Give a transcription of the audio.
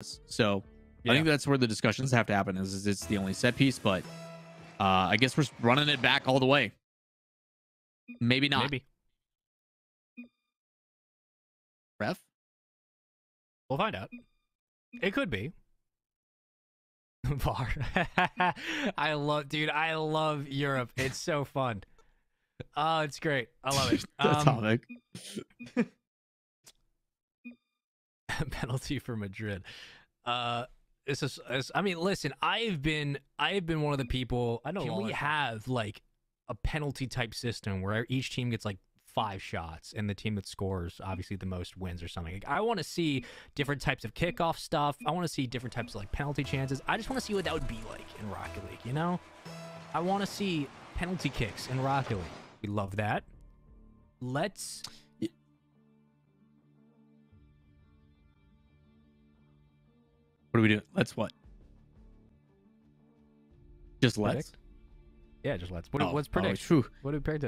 So I think that's where the discussions have to happen. Is, is it's the only set piece, but uh, I guess we're running it back all the way. Maybe not. Maybe. Ref. We'll find out. It could be. VAR. I love, dude. I love Europe. It's so fun. Oh, it's great. I love it. Um, topic. penalty for Madrid. Uh, this is, it's- I mean, listen. I've been, I've been one of the people. I know Can we have like a penalty type system where each team gets like five shots, and the team that scores obviously the most wins or something? Like, I want to see different types of kickoff stuff. I want to see different types of like penalty chances. I just want to see what that would be like in Rocket League. You know, I want to see penalty kicks in Rocket League. We love that. Let's What do we do? Let's what? Just let's. Predict? yeah, just let's. What, Oh, what's oh, predict? What do we predict?